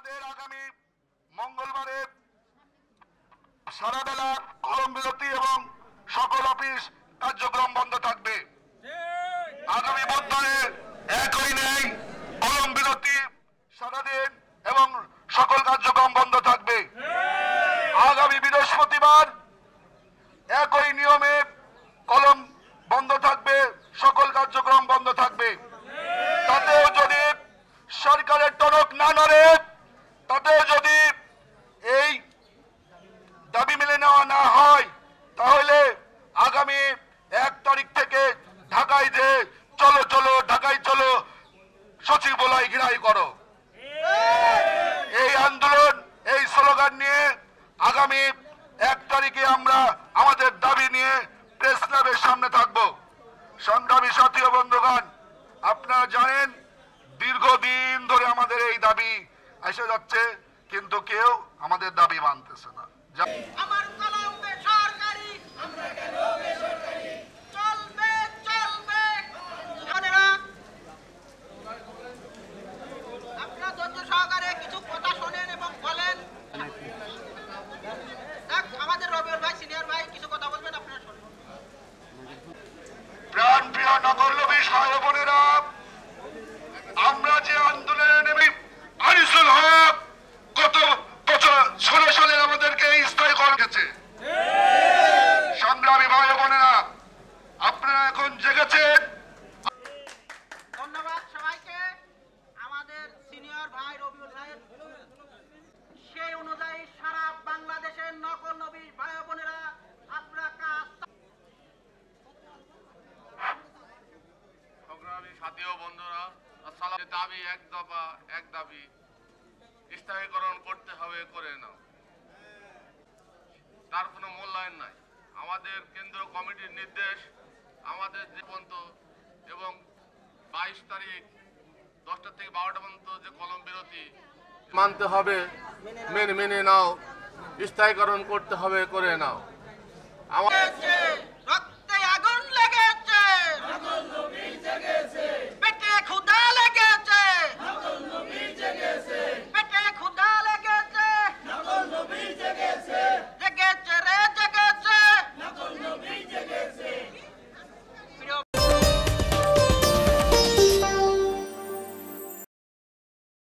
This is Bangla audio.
আমাদের আগামী মঙ্গলবারে সারা বেলা কলম বিরতি এবং সকল অফিস কার্যক্রম বন্ধ থাকবে। আগামী বুধবারে একই নেই কলম বিরতি সারাদিন এবং সকল কার্যক্রম বন্ধ থাকবে আগামী বৃহস্পতিবার একই নিয়মে কলম বন্ধ থাকবে সকল কার্যক্রম বন্ধ থাকবে তাতেও যদি সরকারের টনক না নড়ে তাতেও যদি এই দাবি মেনে নেওয়া না হয়, তাহলে আগামী এক তারিখ থেকে ঢাকায় যে চলো চলো, ঢাকায় চলো সচিবালয় ঘিরাই করো। এই আন্দোলন, এই স্লোগান নিয়ে আগামী এক তারিখে আমরা আমাদের দাবি নিয়ে প্রেস ক্লাবের সামনে থাকব। সংগ্রামী সাথী বন্ধুগণ, আপনারা জানেন, দীর্ঘদিন ধরে আমাদের এই দাবি এসে যাচ্ছে, কিন্তু কেউ আমাদের দাবি মানতেছে না। সহ আমরা যে আন্দোলনে নেমে আনিসুল হক গত বছর ষোলো সালে আমাদেরকে স্থায়ী করে গেছে সংগ্রামী ভাই বোনেরা আপনারা এখন জেগেছেন ধন্যবাদ সবাইকে আমাদের সিনিয়র ভাই রবিউল ভাই সেই অনুযায়ী সারা বাংলাদেশের নকল নবী ভাই ও বোনেরা আপনারা কাজ সংগ্রামী সাথী বন্ধুরা, আসসালাম দাবি এক দফা, এক দাবি, স্থায়ীকরণ করতে হবে করে নাও। তার কোনো মূল্যায়ন নাই। আমাদের কেন্দ্র কমিটির নির্দেশ, আমাদের যে পর্যন্ত এবং বাইশ তারিখ দশটা থেকে বারোটা পর্যন্ত যে কলম বিরতি, মানতে হবে, মেনে মেনে নাও, স্থায়ীকরণ করতে হবে করে নাও। আমার